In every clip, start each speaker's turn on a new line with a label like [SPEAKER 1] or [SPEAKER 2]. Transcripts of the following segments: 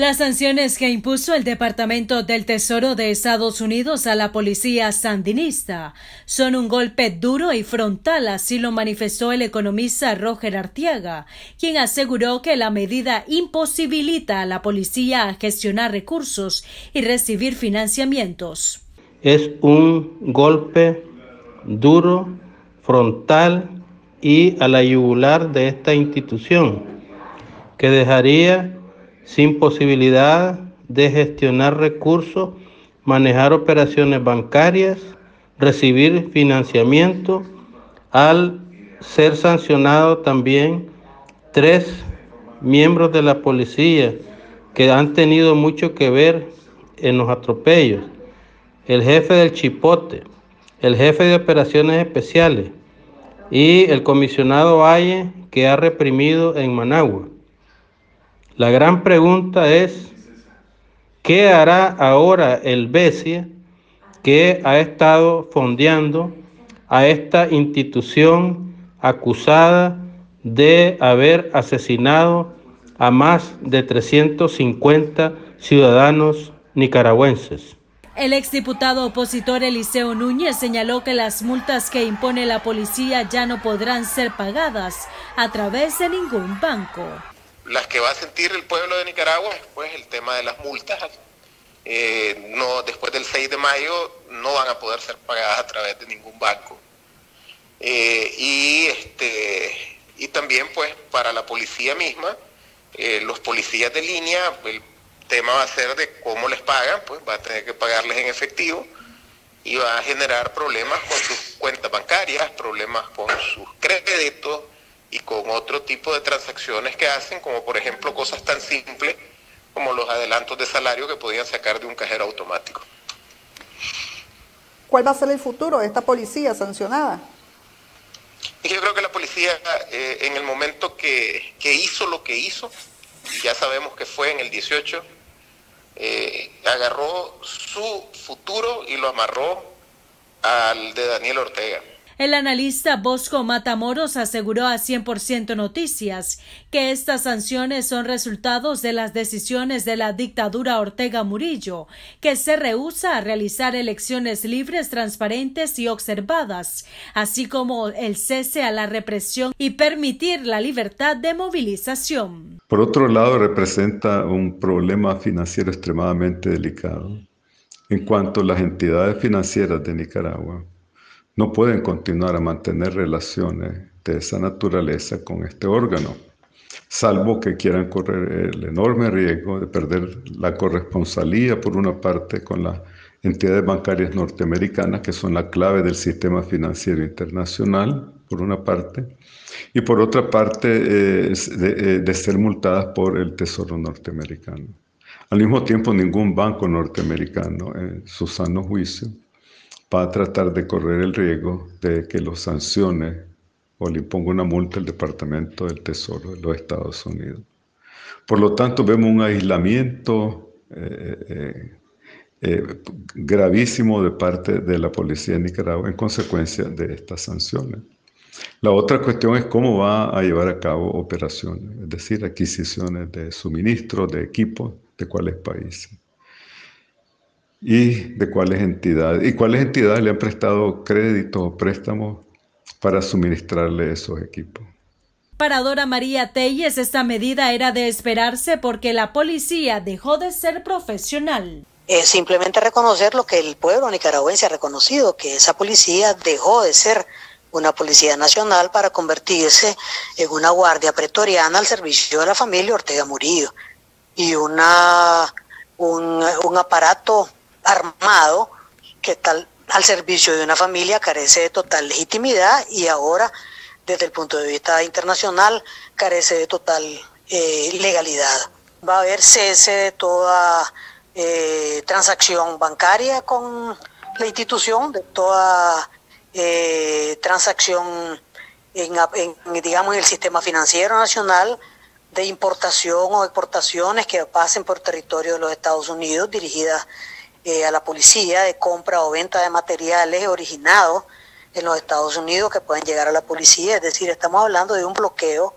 [SPEAKER 1] Las sanciones que impuso el Departamento del Tesoro de Estados Unidos a la policía sandinista son un golpe duro y frontal, así lo manifestó el economista Roger Artiaga, quien aseguró que la medida imposibilita a la policía a gestionar recursos y recibir financiamientos.
[SPEAKER 2] Es un golpe duro, frontal y a la yugular de esta institución que dejaría sin posibilidad de gestionar recursos, manejar operaciones bancarias, recibir financiamiento, al ser sancionado también tres miembros de la policía que han tenido mucho que ver en los atropellos, el jefe del Chipote, el jefe de operaciones especiales y el comisionado Valle que ha reprimido en Managua. La gran pregunta es, ¿qué hará ahora el BESIA que ha estado fondeando a esta institución acusada de haber asesinado a más de 350 ciudadanos nicaragüenses?
[SPEAKER 1] El exdiputado opositor Eliseo Núñez señaló que las multas que impone la policía ya no podrán ser pagadas a través de ningún banco
[SPEAKER 3] las que va a sentir el pueblo de Nicaragua es pues, el tema de las multas. Eh, no, después del 6 de mayo no van a poder ser pagadas a través de ningún banco. Eh, y, este, y también pues para la policía misma, eh, los policías de línea, el tema va a ser de cómo les pagan, pues va a tener que pagarles en efectivo y va a generar problemas con sus cuentas bancarias, problemas con sus créditos, y con otro tipo de transacciones que hacen, como por ejemplo cosas tan simples como los adelantos de salario que podían sacar de un cajero automático.
[SPEAKER 4] ¿Cuál va a ser el futuro de esta policía sancionada?
[SPEAKER 3] Yo creo que la policía eh, en el momento que, hizo lo que hizo, ya sabemos que fue en el 18, eh, agarró su futuro y lo amarró al de Daniel Ortega.
[SPEAKER 1] El analista Bosco Matamoros aseguró a 100% Noticias que estas sanciones son resultados de las decisiones de la dictadura Ortega Murillo, que se rehúsa a realizar elecciones libres, transparentes y observadas, así como el cese a la represión y permitir la libertad de movilización.
[SPEAKER 5] Por otro lado, representa un problema financiero extremadamente delicado en cuanto a las entidades financieras de Nicaragua no pueden continuar a mantener relaciones de esa naturaleza con este órgano, salvo que quieran correr el enorme riesgo de perder la corresponsalía por una parte con las entidades bancarias norteamericanas, que son la clave del sistema financiero internacional, por una parte, y por otra parte eh, de, eh, de ser multadas por el Tesoro norteamericano. Al mismo tiempo, ningún banco norteamericano, en su sano juicio, va a tratar de correr el riesgo de que lo sancione o le imponga una multa al Departamento del Tesoro de los Estados Unidos. Por lo tanto, vemos un aislamiento eh, eh, eh, gravísimo de parte de la policía de Nicaragua en consecuencia de estas sanciones. La otra cuestión es cómo va a llevar a cabo operaciones, es decir, adquisiciones de suministros, de equipos, de cuáles países y de cuáles entidades, y cuáles entidades le han prestado créditos o préstamos para suministrarle esos equipos.
[SPEAKER 1] Para Dora María Telles, esta medida era de esperarse porque la policía dejó de ser profesional.
[SPEAKER 6] Es simplemente reconocer lo que el pueblo nicaragüense ha reconocido, que esa policía dejó de ser una policía nacional para convertirse en una guardia pretoriana al servicio de la familia Ortega Murillo y una, un, un aparato armado que tal al servicio de una familia carece de total legitimidad y ahora desde el punto de vista internacional carece de total eh, legalidad. Va a haber cese de toda eh, transacción bancaria con la institución, de toda eh, transacción en, digamos, en el sistema financiero nacional de importación o exportaciones que pasen por territorio de los Estados Unidos dirigidas eh, a la policía de compra o venta de materiales originados en los Estados Unidos que pueden llegar a la policía. Es decir, estamos hablando de un bloqueo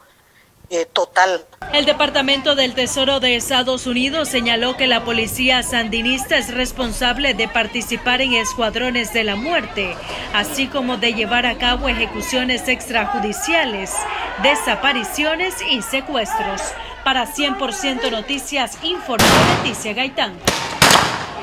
[SPEAKER 6] eh, total.
[SPEAKER 1] El Departamento del Tesoro de Estados Unidos señaló que la policía sandinista es responsable de participar en escuadrones de la muerte, así como de llevar a cabo ejecuciones extrajudiciales, desapariciones y secuestros. Para 100% Noticias, informó Leticia Gaitán.